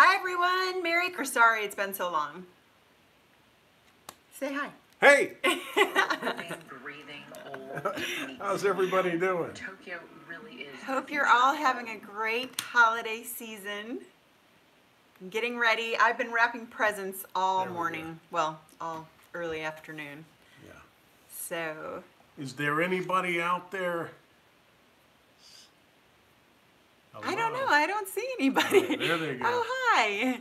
Hi everyone, Merry Christmas. Sorry it's been so long. Say hi. Hey, how's everybody doing? Tokyo really is. Hope you're all having a great holiday season. I'm getting ready. I've been wrapping presents all There we morning. Well, all early afternoon. Yeah. So, Is there anybody out there? I don't know. I don't see anybody. Oh, there they go. Oh, hi.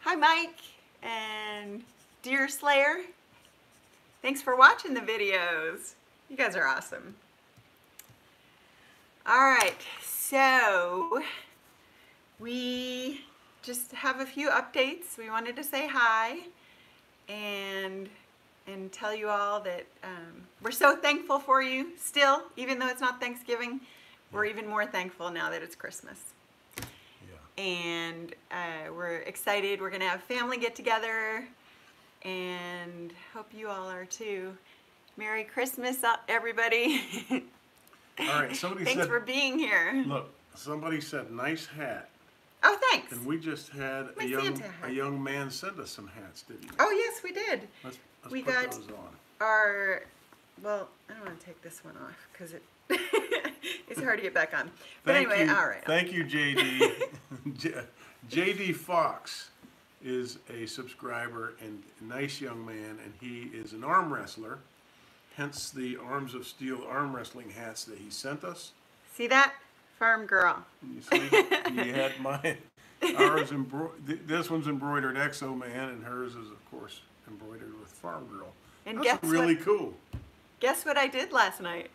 Hi, Mike and Deer Slayer. Thanks for watching the videos. You guys are awesome. All right, so we just have a few updates. We wanted to say hi and and tell you all that um, we're so thankful for you still, even though it's not Thanksgiving. We're even more thankful now that it's Christmas Yeah. and uh, we're excited. We're gonna have family get together, and hope you all are too. Merry Christmas, uh, everybody! All right, somebody Thanks said, for being here. look, somebody said nice hat. Oh, thanks. And we just had My a young, a young man send us some hats, didn't he? Oh yes, we did. Let's, let's we put got- those on. Our well, I don't want to take this one off because it it's hard to get back on. But Thank anyway, you, all right. Thank you, JD. JD Fox is a subscriber and a nice young man, and he is an arm wrestler. Hence the Arms of Steel arm wrestling hats that he sent us. See that farm girl? You see, he had mine. Ours embro- this one's embroidered Exo Man, and hers is of course embroidered with Farm Girl. And That's guess really what? cool. Guess what I did last night?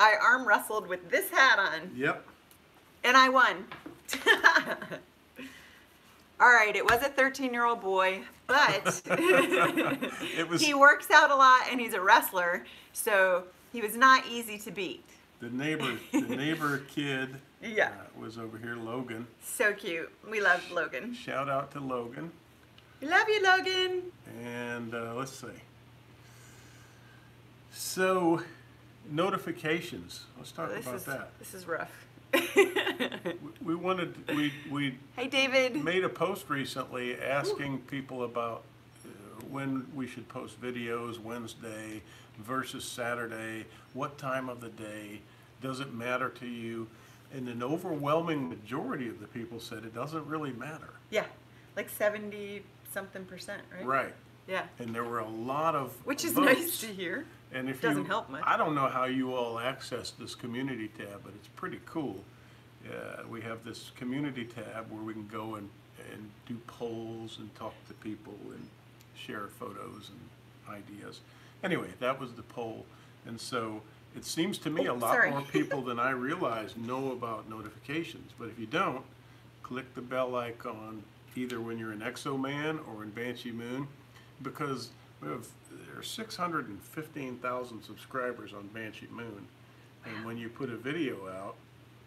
I arm wrestled with this hat on. Yep. And I won. All right, it was a 13 year old boy, but It was he works out a lot and he's a wrestler, so he was not easy to beat. the neighbor. The neighbor kid Yeah. uh, was over here, Logan. So cute. We love Logan. Shout out to Logan. We love you, Logan. And uh, let's see. So, notifications. Let's talk This about is that. this is rough. We wanted we we hey, David. made a post recently asking people about uh, when we should post videos Wednesday versus Saturday, what time of the day, does it matter to you? And an overwhelming majority of the people said it doesn't really matter. Yeah, like 70 something percent, right? Right. Yeah. And there were a lot of Which is votes. nice to hear. And if Doesn't you, help much. I don't know how you all access this community tab, but it's pretty cool. Uh, we have this community tab where we can go and, and do polls and talk to people and share photos and ideas. Anyway, that was the poll. And so it seems to me a Oh, lot sorry. more people than I realize know about notifications. But if you don't, click the bell icon either when you're in Exo Man or in Banshee Moon because we have there are 615,000 subscribers on Banshee Moon. And when you put a video out,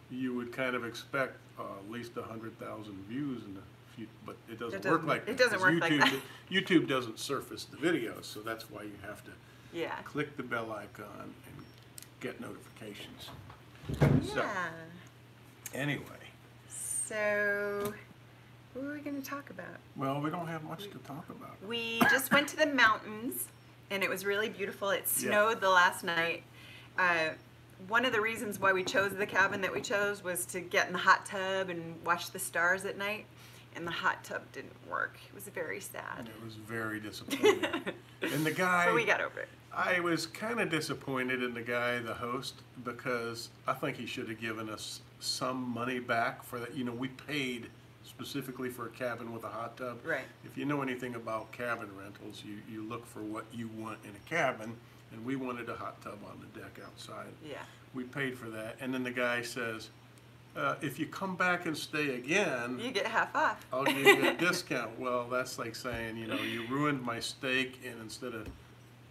you would kind of expect uh, at least 100,000 views in a few, but it doesn't, It work doesn't- like it that. doesn't 'cause work like YouTube, that. YouTube doesn't surface the videos, so that's why you have to Yeah. click the bell icon and get notifications. So, Yeah. anyway, So, what were we going to talk about? well, we don't have much to talk about. We just went to the mountains and it was really beautiful. It Yeah. snowed the last night. Uh, one of the reasons why we chose the cabin that we chose was to get in the hot tub and watch the stars at night. And the hot tub didn't work. It was very And sad. it was very disappointing. and the guy, But we got over it. I was kind of disappointed in the guy, the host, because I think he should have given us some money back for that. You know, we paid specifically for a cabin with a hot tub. Right. If you know anything about cabin rentals, you, you look for what you want in a cabin, and we wanted a hot tub on the deck outside. Yeah. We paid for that, and then the guy says, uh, if you come back and stay again, You get half off. I'll give you a discount. Well, that's like saying, you know, you ruined my steak, and instead of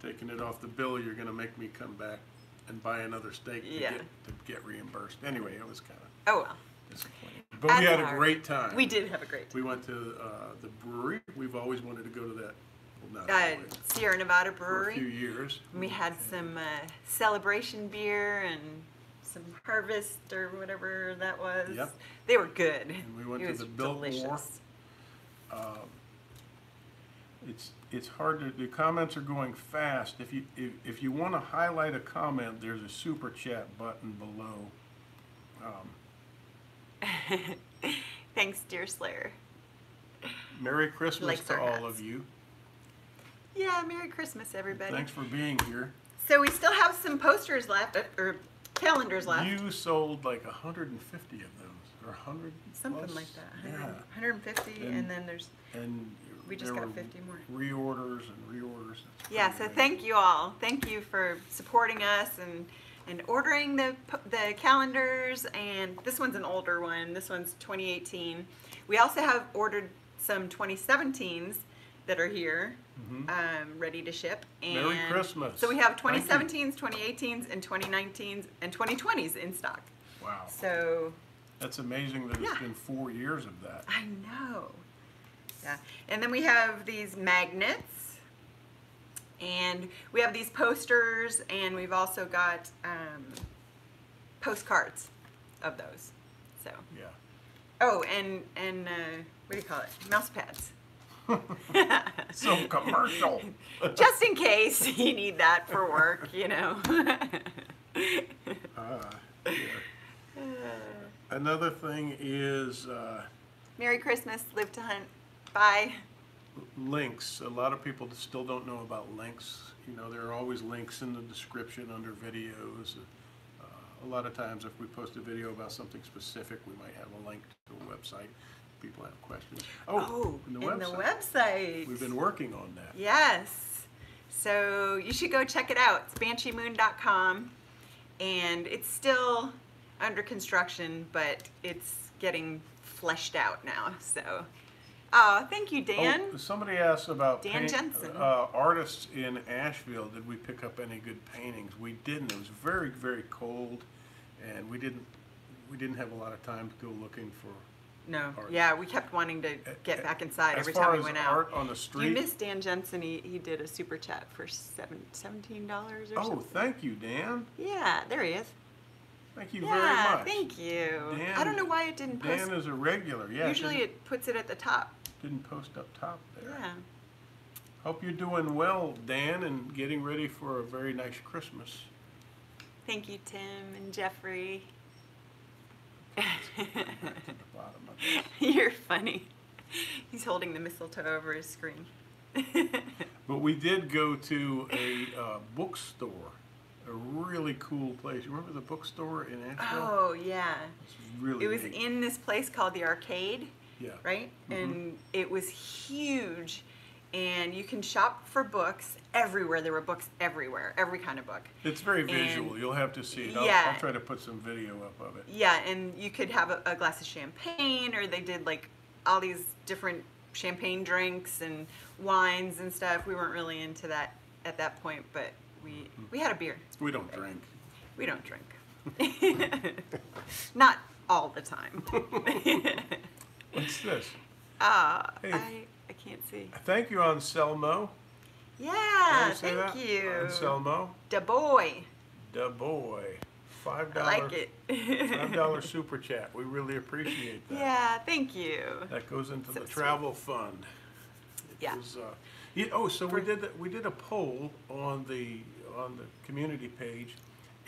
taking it off the bill, you're going to make me come back and buy another steak to, Yeah. get, to get reimbursed. Anyway, it was kind of Oh well. disappointing. But we had a great time. We did have a great time. We went to uh, the brewery. We've always wanted to go to that. Well, not Uh, Sierra Nevada Brewery. for a few years. We had some uh, celebration beer and some harvest or whatever that was. Yep. They were good. And we went it to the Biltmore. um, it's, it's hard to, the comments are going fast. If you, if, if you want to highlight a comment, there's a super chat button below. Um, Thanks, dear Slayer. Merry Christmas to all of you. Yeah, Merry Christmas, everybody. Thanks for being here. So we still have some posters left, uh, or calendars left. You sold like hundred and fifty of those, or hundred Something plus? like that. Yeah, 100, 150, And- and then there's and We just got 50 more. Reorders and reorders. That's Yeah, so amazing. thank you all. Thank you for supporting us and and ordering the the calendars. And this one's an older one. This one's 2018. We also have ordered some 2017s that are here, Mhm. um, ready to ship. And Merry Christmas. So we have 2017s, 2018s, and 2019s and 2020s in stock. Wow, So that's amazing that it's been four years of that. I know. Yeah. And then we have these magnets. And we have these posters, and we've also got um, postcards of those. So, Yeah. oh, and and uh, what do you call it? Mouse pads. So commercial. Just in case you need that for work, you know. Ah, yeah. Another thing is uh, Merry Christmas. Live to hunt. Bye. Links. A lot of people still don't know about links. You know, there are always links in the description under videos. Uh, a lot of times, if we post a video about something specific, we might have a link to a website. People have questions. Oh, and in the website. We've been working on that. Yes. So you should go check it out. It's bansheemoon.com. And it's still under construction, but it's getting fleshed out now. So, oh, thank you, Dan. Oh, somebody asked about Dan paint- Jensen. uh, artists in Asheville. Did we pick up any good paintings? We didn't. It was very, very cold, and we didn't. We didn't have a lot of time to go looking for. no, art. yeah, we kept wanting to get Uh, back inside every time we went out. art on the street. You missed Dan Jensen. He, he did a super chat for seven, $17 or oh, something. thank you, Dan. Yeah, there he is. Thank you yeah, very much. thank you. I Dan- don't know why it didn't post. Dan is a regular. Yeah. Usually it puts it at the top. Didn't post up top there. Yeah. Hope you're doing well, Dan, and getting ready for a very nice Christmas. Thank you, Tim and Jeffrey. At the of. You're funny. He's holding the mistletoe over his screen. But we did go to a uh, bookstore, a really cool place. Remember the bookstore in Asheville? oh, yeah. It's really It was in this place called the Arcade, yeah. right? Mhm. And it was huge. And you can shop for books everywhere. There were books everywhere, every kind of book. It's very And- visual. You'll have to see it. I'll, Yeah. I'll try to put some video up of it. Yeah, and you could have a, a glass of champagne, or they did like all these different champagne drinks and wines and stuff. We weren't really into that at that point, but we we had a beer. We don't drink. We don't drink. Not all the time. What's this? Ah, Hey. I I can't see. Thank you, Anselmo. Yeah, thank that? you. Anselmo, Da boy. da boy. Five I like it. Five dollar super chat. We really appreciate that. Yeah, thank you. That goes into So the sweet. travel fund. It Yeah. was, uh, yeah, oh, so we did, the- we did a poll on the, on the community page,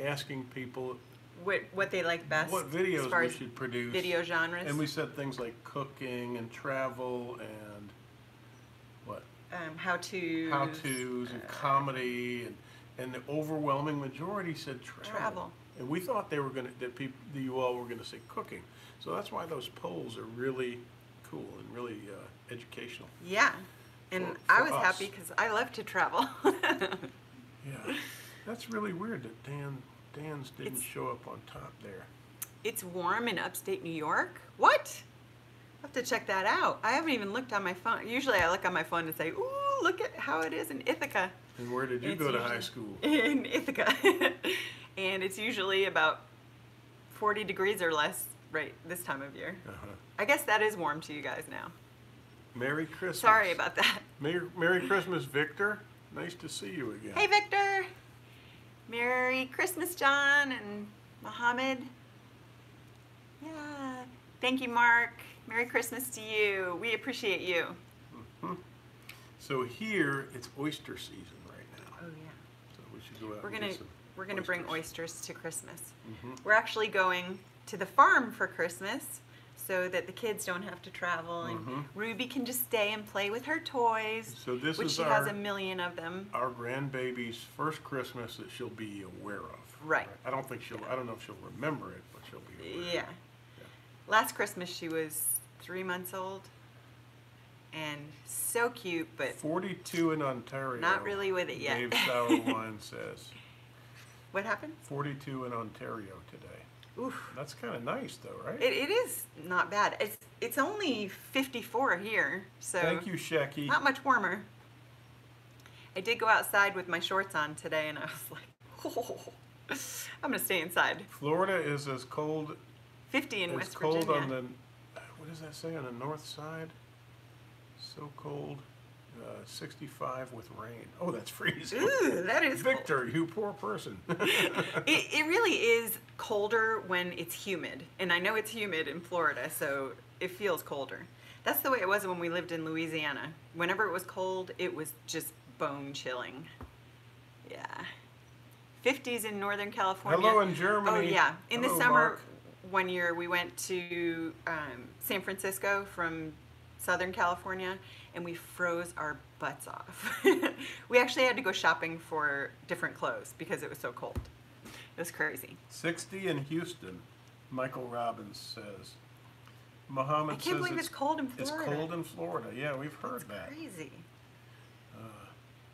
asking people What what they like best what as videos far we as should produce. video genres. And we said things like cooking and travel and what, um, how to how-tos and comedy and, and the overwhelming majority said travel. Travel. And we thought they were gonna, that people, that you all were gonna say cooking. So that's why those polls are really cool and really, uh, educational. Yeah, and For- I was us. happy because I love to travel. Yeah, that's really weird that Dan, Dan's didn't It's- show up on top there. it's warm in upstate New York. What? I have to check that out. I haven't even looked on my phone. Usually, I look on my phone and say, "Ooh, look at how it is in Ithaca." And where did you It's go to high school? In Ithaca, and it's usually about forty degrees or less right this time of year. Uh-huh. I guess that is warm to you guys now. Merry Christmas. Sorry about that. Merry, Merry Christmas, Victor. Nice to see you again. Hey, Victor. Merry Christmas, John and Mohammed. Yeah. Thank you, Mark. Merry Christmas to you. We appreciate you. So here, it's oyster season right now, Oh yeah. so we should go out We're and gonna get some we're gonna bring oysters. to Christmas. Mhm. We're actually going to the farm for Christmas so that the kids don't have to travel and Mhm. Ruby can just stay and play with her toys, So this which is she has a million of them. Our grandbaby's first Christmas that she'll be aware of. Right. I don't think she'll, I don't know if she'll remember it, but she'll be aware. Yeah. Last Christmas she was three months old and so cute, but Forty-two in Ontario. Not really with it yet. Dave Sauerwein says, what happened? forty-two in Ontario today. Oof. That's kinda nice though, right? It, it is not bad. It's it's only 54 here, so Thank you, Shecky. not much warmer. I did go outside with my shorts on today, and I was like, oh, I'm gonna stay inside. Florida is as cold, 50 in West cold Virginia. on the, what does that say, on the north side? So cold, uh, sixty-five with rain. Oh, that's freezing. Ooh, that is cold. Victor, you poor person. It, it really is colder when it's humid, and I know it's humid in Florida, so it feels colder. That's the way it was when we lived in Louisiana. Whenever it was cold, it was just bone chilling. Yeah. 50s in Northern California. Hello in Germany. Oh yeah, in the summer Mark. one year we went to um, San Francisco from Southern California, and we froze our butts off. we actually had to go shopping for different clothes because it was so cold. It was crazy. 60 in Houston, Michael Robbins says. Muhammad I can't says believe it's cold in Florida. It's cold in Florida. Yeah, we've heard It's that. crazy. Uh,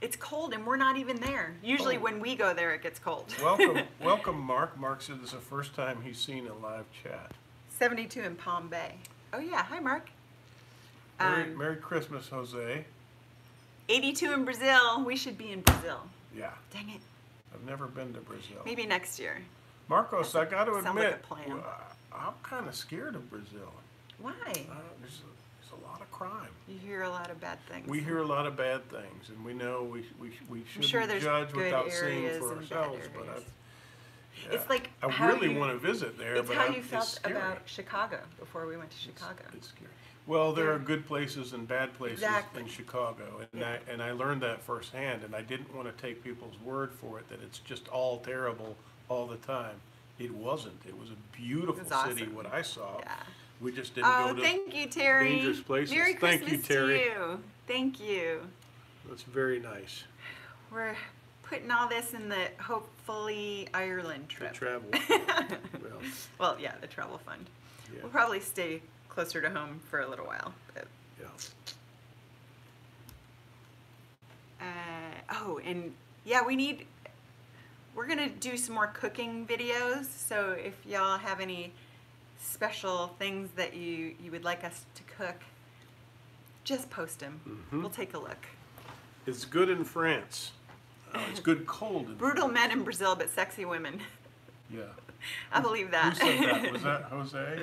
it's cold and we're not even there. Usually Oh. when we go there, it gets cold. welcome, welcome, Mark. Mark said this is the first time he's seen a live chat. 72 in Palm Bay. Oh yeah, hi Mark. Merry, Um, Merry Christmas, Jose. 82 in Brazil. We should be in Brazil. Yeah, Dang it. I've never been to Brazil. Maybe next year. Marcos, I got to like admit, plan. w- I'm kind of scared of Brazil. Why? Uh, there's, a, there's a lot of crime. You hear a lot of bad things. We hear a lot of bad things, and we know we we, we shouldn't sure judge without seeing for ourselves. But. I've, It's like I really you- want to visit there, It's but how I'm, you felt about Chicago before we went to Chicago. It's scary. Well, there are good places and bad places Exactly. in Chicago, and. I and I learned that firsthand. And I didn't want to take people's word for it that it's just all terrible all the time. It wasn't. It was a beautiful city. awesome. What I saw. Yeah. We just didn't Oh, go to. thank you, Terry. dangerous places. Merry Thank you, Christmas Terry. to you. Thank you. That's very nice. We're putting all this in the hopefully Ireland trip. travel. well, well, yeah, the travel fund. yeah, We'll probably stay closer to home for a little while. But, yeah. uh, oh, and yeah, we need. We're gonna do some more cooking videos. So if y'all have any special things that you you would like us to cook, just post them. Mhm. We'll take a look. It's good in France. Uh, it's good cold in Brutal France. men in Brazil, but sexy women. Yeah. I believe that. Who said that? Was that Jose? Or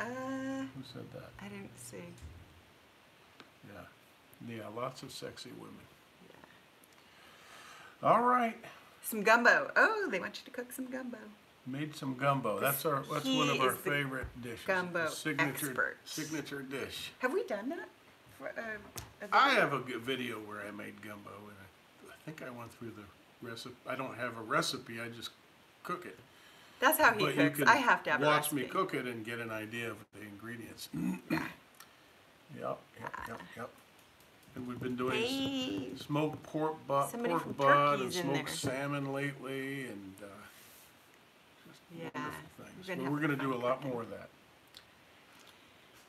uh, who said that? I didn't see. Yeah. Yeah, lots of sexy women. Yeah. All right. Some gumbo. Oh, they want you to cook some gumbo. Made some gumbo. That's our that's one of our favorite dishes. gumbo signature expert. signature dish. Have we done that? For, uh, I have a good video where I made gumbo and I, I think I went through the recipe. I don't have a recipe, I just cook it. That's how he but you cooks. I have to have watch me cook it and get an idea of the ingredients. yep, yep, yep, yep. And we've been doing Hey, smoked pork butt, pork butt, and smoked salmon lately, and uh, just Yeah, wonderful we're things. But we're going to do a lot cooking. more of that.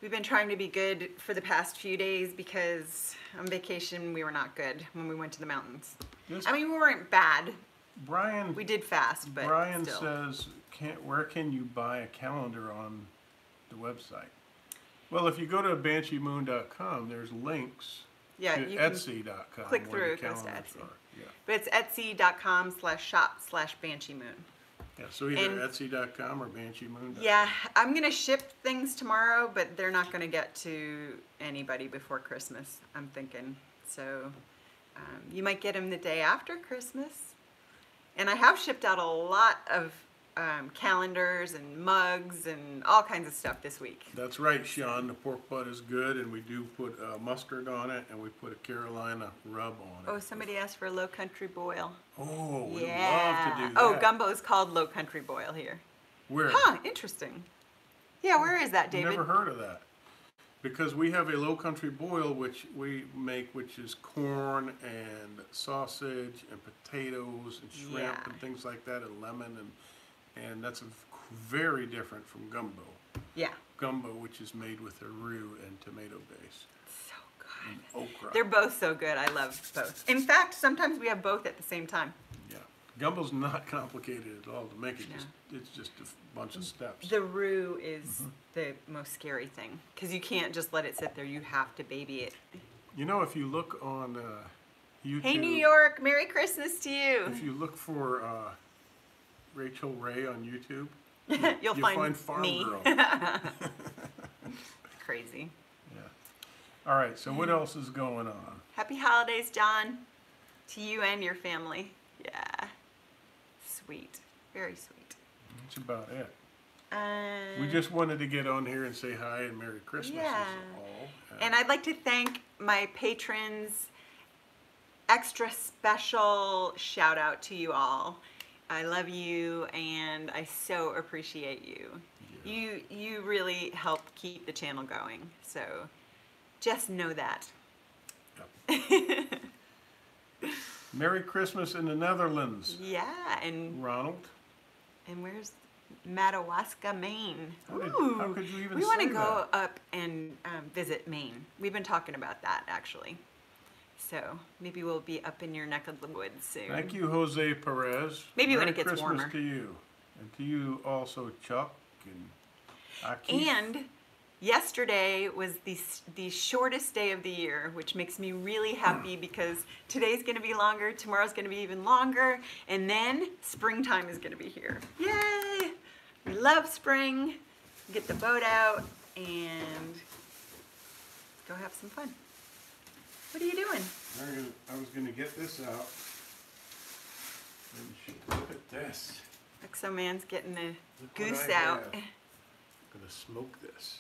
we've been trying to be good for the past few days because on vacation we were not good when we went to the mountains. This, I mean, we weren't bad. Brian, We did fast, but Brian still. says, can, where can you buy a calendar on the website? Well, if you go to bansheemoon.com, there's links yeah, to. Etsy.com. click through, goes to Etsy. are. Yeah. But it's etsy.com slash shop slash banshee moon. yeah, so either And- Etsy.com or bansheemoon.com. Yeah, I'm gonna ship things tomorrow, but they're not gonna get to anybody before Christmas. I'm thinking so. Um, you might get them the day after Christmas. And I have shipped out a lot of um, calendars and mugs and all kinds of stuff this week. That's right, Sean. The pork butt is good, and we do put uh, mustard on it, and we put a Carolina rub on it. Oh, somebody asked for a low country boil. Oh, we'd yeah. love to do that. Oh, gumbo is called low country boil here. Where? Huh, interesting. Yeah, where is that, David? Never heard of that. Because we have a low country boil, which we make, which is corn and sausage and potatoes and shrimp Yeah. and things like that, and lemon, and and that's a, very different from gumbo. Yeah, Gumbo, which is made with a roux and tomato base so good. and okra. They're both so good. I love both. In fact, sometimes we have both at the same time. yeah, gumbo's not complicated at all to make. It No. just it's just a bunch of steps. The roux is Mm-hmm. The most scary thing because you can't just let it sit there. You have to baby it. You know, if you look on uh, YouTube, Hey, New York! Merry Christmas to you. if you look for uh, Rachael Ray on YouTube, You'll you find, find Farm me. Girl. Crazy. Yeah. All right. So what else is going on? Happy holidays, John, to you and your family. Yeah, sweet, very sweet. That's about it. Uh, We just wanted to get on here and say hi and Merry Christmas. Yeah. All. Uh, And I'd like to thank my patrons. Extra special shout out to you all. I love you and I so appreciate you. Yeah. You you really help keep the channel going. So just know that. Merry Christmas in the Netherlands, Yeah, and Ronald. and where's Madawaska, Maine? How did- Ooh, how could you even we want to go up and um, visit Maine. We've been talking about that actually. So maybe we'll be up in your neck of the woods soon. Thank you, Jose Perez. Maybe when it gets Christmas warmer. to you, and to you also, Chuck and Aki. And yesterday was the the shortest day of the year, which makes me really happy because today's going to be longer, tomorrow's going to be even longer, and then springtime is going to be here. Yay! Love spring. Get the boat out and go have some fun. What are you doing? Gonna- I was going to get this out. Look at this. Exo Man's getting the Look goose out. have. I'm going to smoke this.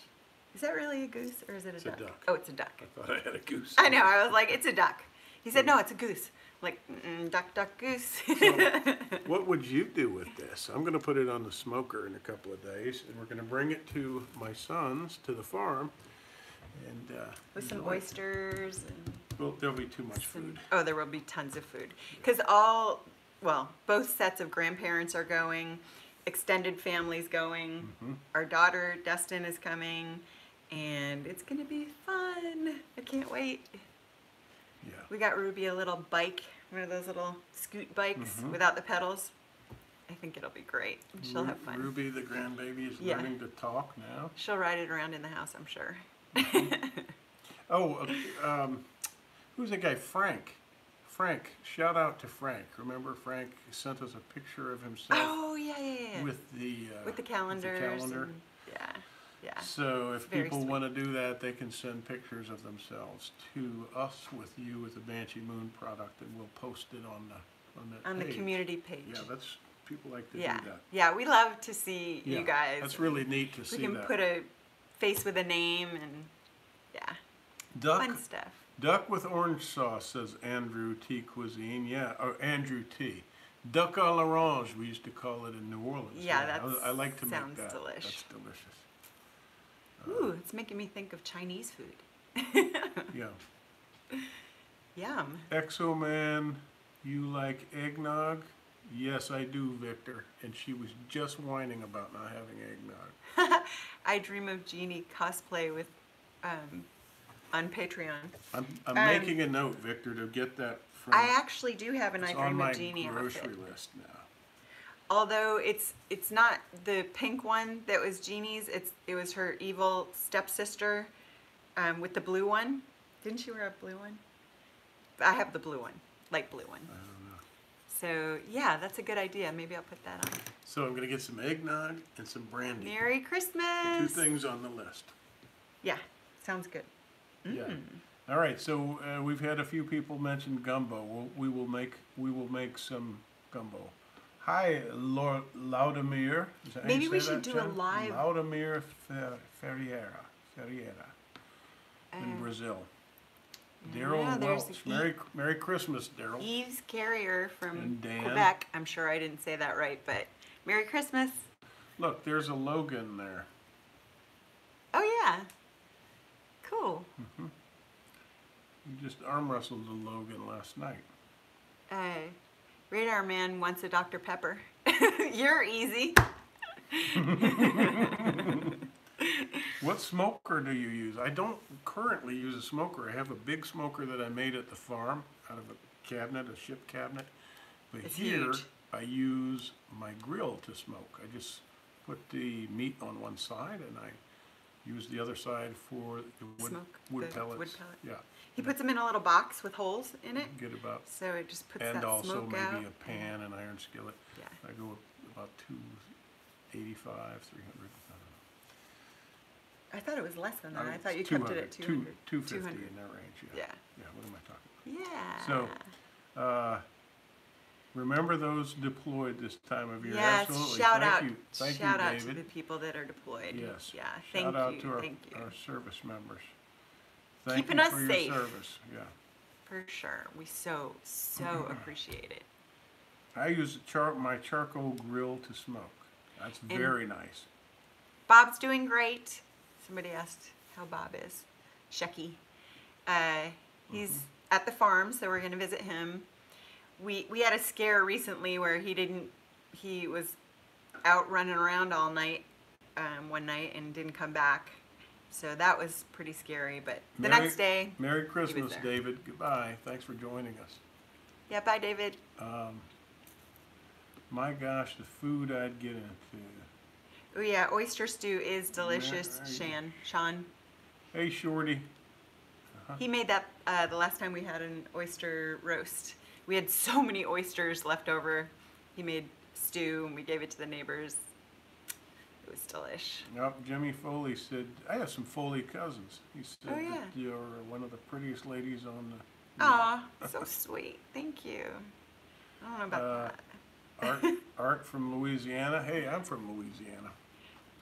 Is that really a goose or is it a It's a duck? duck. Oh, it's a duck. I thought I had a goose. I know. I was like, it's a duck. He said, no, it's a goose. Like, Mm-mm, duck, duck, goose. What would you do with this? I'm gonna put it on the smoker in a couple of days, and we're gonna bring it to my sons, to the farm, and, uh. With some it. oysters and Well, there'll be too much some. food. Oh, there will be tons of food. Because all, well, both sets of grandparents are going, extended families going. Mm-hmm. Our daughter Destin is coming, and it's gonna be fun. I can't wait. Yeah. We got Ruby a little bike, one of those little scoot bikes Mhm. without the pedals. I think it'll be great. She'll Ru- have fun. Ruby, the grandbaby, is Yeah. learning to talk now. She'll ride it around in the house, I'm sure. Oh, uh, um, who's the guy? Frank. Frank. Shout out to Frank. Remember Frank sent us a picture of himself Oh yeah, yeah, yeah. with the uh, with the calendars. calendar. and- yeah, yeah. So if Very people sweet. want to do that, they can send pictures of themselves to us with you with the Banshee Moon product, and we'll post it on the on the On the community page. Yeah, that's people like to yeah, do that. yeah. We love to see Yeah, you guys. That's really neat to We see We can that. put a face with a name and yeah, duck fun stuff. duck with orange sauce says Andrew T Cuisine. Yeah, or Andrew T. Duck à l'orange, we used to call it in New Orleans. Yeah, I- that's- I, like to sounds make that. delish. That's delicious. Ooh, it's making me think of Chinese food. Yeah. Yum. Exo Man, you like eggnog? Yes, I do, Victor. And she was just whining about not having eggnog. I dream of Jeannie cosplay with um, on Patreon. I'm, I'm Um, making a note, Victor, to get that from. I actually do have an I it's on Dream my grocery list now. Although it's it's not the pink one that was Jeannie's. It's it was her evil stepsister um, with the blue one. Didn't she wear a blue one? I have the blue one, light blue one. I don't know. So yeah, that's a good idea. Maybe I'll put that on. So I'm gonna get some eggnog and some brandy. Merry Christmas. Two things on the list. Yeah, sounds good. Yeah. Mm. All right. So uh, we've had a few people mention gumbo. We'll, we will make we will make some gumbo. Hi, Lord Laudemir. Is that how you Maybe we should do a live- Laudemir Fer- Ferreira, Ferreira in Brazil. Daryl there's Welch. E- Merry, Merry Christmas, Daryl. Yves Carrier from Quebec. I'm sure I didn't say that right, but Merry Christmas. Look, there's a Logan there. Oh yeah. Cool. You just arm wrestled a Logan last night. Uh, Radar Man wants a Dr. Pepper. You're easy. What smoker do you use? I don't currently use a smoker. I have a big smoker that I made at the farm out of a cabinet, a ship cabinet. But It's here, huge. I use my grill to smoke. I just put the meat on one side and I use the other side for the wood, Smoke, wood the pellets. wood pellet. Yeah, He puts them in a little box with holes in it, get about, so it just puts and that also smoke maybe out. a pan, an iron skillet. Yeah. I go about two eighty-five, three hundred. I thought it was less than that. I thought you kept it 200, at two- 250 200. in that range, yeah. Yeah. Yeah, what am I talking about? Yeah. So, Uh, remember those deployed this time of year? yes, Absolutely. shout Thank out, you. Thank shout you, out to the people that are deployed. Yes. Yeah, thank Shout out you, to our, thank you. our service members. Thank Keeping you us for your safe. service, yeah. For sure, we so so appreciate it. I use char, my charcoal grill to smoke. That's And- very nice. Bob's doing great. Somebody asked how Bob is. Shecky. Uh, he's Mm-hmm. at the farm, so we're gonna visit him. We we had a scare recently where he didn't. He was out running around all night, um, one night, and didn't come back. So that was pretty scary. But the Merry- next day, Merry Christmas. David. Goodbye. Thanks for joining us. yeah, bye, David. Um, my gosh, the food I'd get into. Oh yeah, oyster stew is delicious, Mary. Shan. Sean. Hey, Shorty. He made that uh, the last time we had an oyster roast. We had so many oysters left over. He made stew and we gave it to the neighbors. It was delish. Yep, Jimmy Foley said, I have some Foley cousins. He said Oh, yeah. that you're one of the prettiest ladies on the. Aw, so sweet. Thank you. I don't know about Uh, that. Art, Art from Louisiana. Hey, I'm from Louisiana.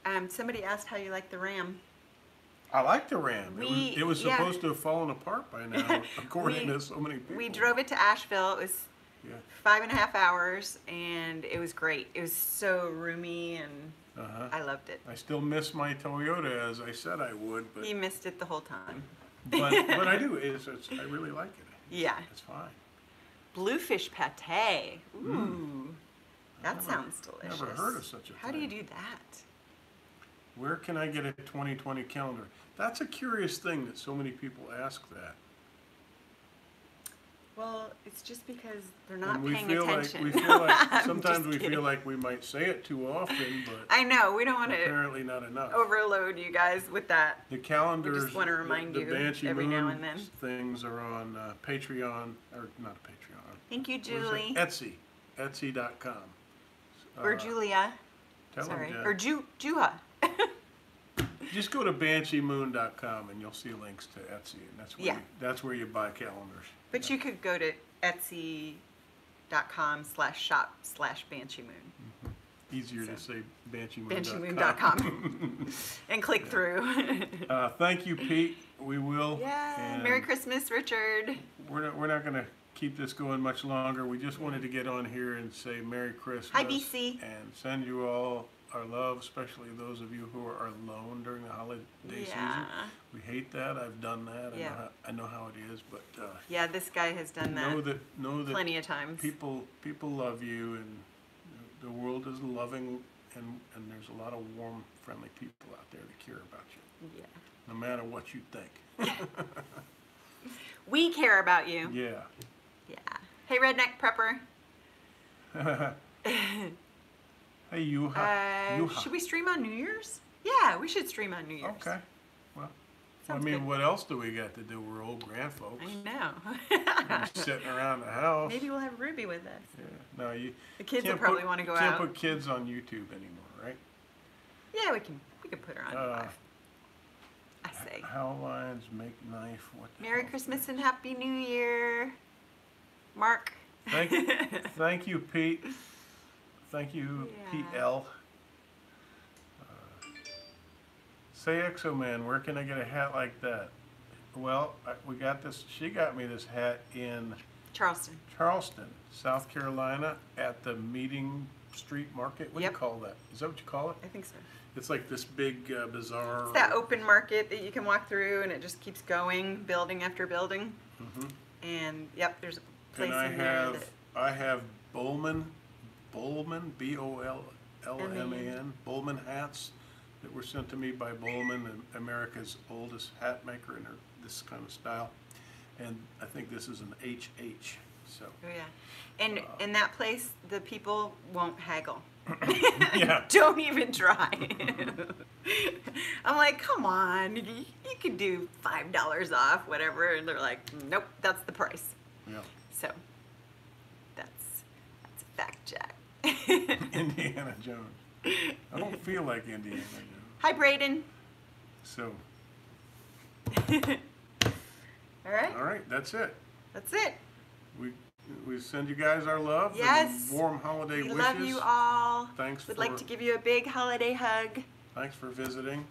Um, somebody asked how you like the ram. I like the Ram. It was, it was yeah. supposed to have fallen apart by now, according We- to so many people. We drove it to Asheville. It was Yeah. five and a half hours and it was great. It was so roomy and Uh-huh. I loved it. I still miss my Toyota as I said I would, but He missed it the whole time. but, but I do. It's, it's, I really like it. Yeah. It's fine. Bluefish pate. Ooh. That Never- sounds delicious. never heard of such a How do you do that? Where can I get a 2020 calendar? That's a curious thing that so many people ask that. Well, it's just because they're not and we paying feel attention. like we feel like sometimes we feel like we might say it too often, but I know we don't want to apparently not enough. overload you guys with that. The calendars, wanna the- remind the, you Banshee every now Moon and then. things are on uh, Patreon or not Patreon. Thank you, what is it? Julie Etsy, Etsy.com. or Uh, Julia. Tell 'em, Sorry, or Ju Juha. Just go to bansheemoon.com and you'll see links to Etsy, and that's where Yeah. you, that's where you buy calendars. But you could go to Etsy.com slash shop slash Banshee Moon. Easier to say bansheemoon.com. BansheeMoon.com and click through. Uh, thank you, Pete. We will. yeah. and Merry Christmas, Richard. We're not, we're not gonna keep this going much longer. We just wanted to get on here and say Merry Christmas. Hi, BC. And send you all our love, especially those of you who are alone during the holiday season. Yeah. We hate that. I've done that. I, Yeah. know, how, I know how it is, but uh, Yeah, this guy has done that know that know that plenty of times. people people love you, and the world is loving, and and there's a lot of warm, friendly people out there that care about you, Yeah. no matter what you think. We care about you. Yeah. Yeah. Hey, Redneck Prepper. Hey, you. Uh, should we stream on New Year's? Yeah, we should stream on New Year's. Okay. Well, I mean, good. what else do we got to do? We're old grand folks. I know. We're sitting around the house. Maybe we'll have Ruby with us. Yeah. No, you. The kids will can't probably put- want to go Can't out. put kids on YouTube anymore, right? Yeah, we can. We can put her on Uh. I say. How lions make knife. What Merry Christmas and Happy New Year, Mark. Thank, you. thank you, Pete. Thank you, Yeah. PL. Uh, Say Exo Man, where can I get a hat like that? Well, I- we got this, she got me this hat in Charleston. Charleston, South Carolina, at the Meeting Street Market. What do you call that? Is that what you call it? I think so. It's like this big uh, bazaar. It's that open market that you can walk through and it just keeps going, building after building. Mm -hmm. And yep, there's a place And I in there have, that, I have Bollman, Bollman, B O L L M A N, Bollman hats that were sent to me by Bollman, America's oldest hat maker in her- this kind of style. And I think this is an HH, so. oh yeah. And uh, in that place, the people won't haggle. Yeah. Don't even try. I'm like, come on, you, you can do five dollars off, whatever. And they're like, nope, that's the price. Yeah. So that's that's a fact check. Indiana Jones. I don't feel like Indiana Jones. Hi, Braden. So, All right, all right, that's it. that's it. We, we send you guys our love. and Yes. Warm holiday We wishes. love you all. Thanks Would like to give you a big holiday hug. Thanks for visiting.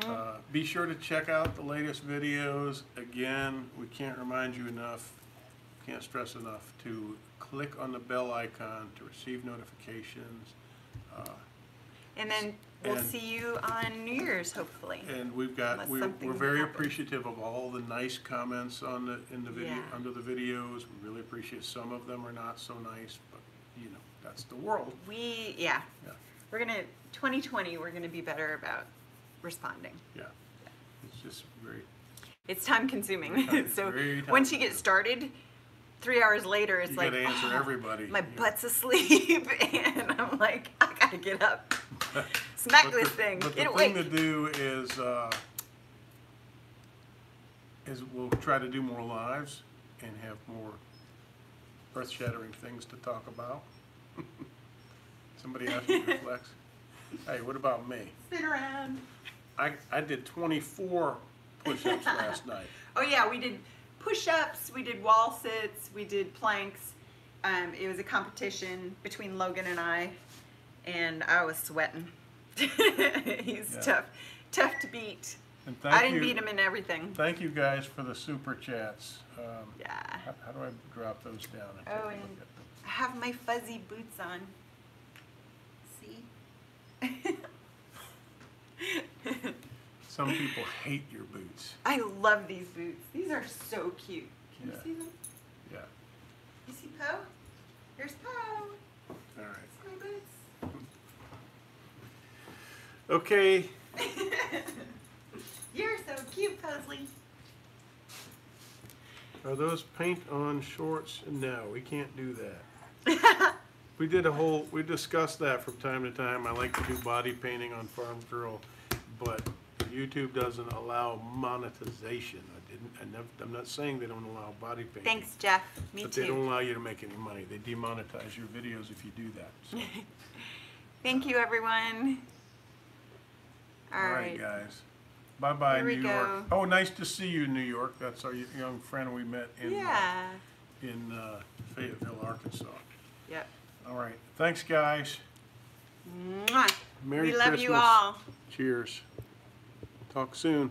Mm-hmm. Uh, Be sure to check out the latest videos. Again, we can't remind you enough, can't stress enough, to click on the bell icon to receive notifications. Uh, And then we'll And- see you on New Year's, hopefully. And we've got, we're, we're very happens. appreciative of all the nice comments on the, in the video, Yeah. under the videos. We really appreciate, some of them are not so nice, but, you know, that's the world. We, yeah, Yeah, we're gonna, 2020, we're gonna be better about responding. yeah. It's just very, It's time consuming. Very so time once you get started, three hours later, it's You like, gotta answer "Oh, everybody." My Yeah. butt's asleep, and I'm like, I gotta get up, smack But this the- thing, But get the thing to do is, uh, is we'll try to do more lives and have more earth-shattering things to talk about. Somebody asked me to flex. Hey, what about me? Sit around. I, I did twenty-four push-ups last night. Oh yeah, we did push-ups, we did wall sits, we did planks. Um, it was a competition between Logan and I, and I was sweating. He's Yeah. tough, tough to beat. And thank I didn't you- beat him in everything. Thank you guys for the super chats. Um, Yeah. How, how do I drop those down? I Oh, and look at them. I have my fuzzy boots on. See? Some people hate your boots. I love these boots. These are so cute. Can Yeah. you see them? Yeah, You see Poe? Here's Poe. all right. That's my boots. Okay, You're so cute, Paisley. Are those paint-on shorts? No, we can't do that. We did a whole, we discussed that from time to time. I like to do body painting on Farm Girl, but YouTube doesn't allow monetization. I didn't, I never, I'm not saying they don't allow body painting. Thanks, Jeff. Me But they don't too. allow you to make any money. They demonetize your videos if you do that, so. Thank you, everyone. All All right, guys. Bye-bye, Here we New York. go. Oh, nice to see you, in New York. That's our young friend we met in, uh, Yeah. in uh, Fayetteville, Arkansas. Yep. All right, thanks, guys. Mwah. Merry we love you Christmas. all. Cheers. Talk soon.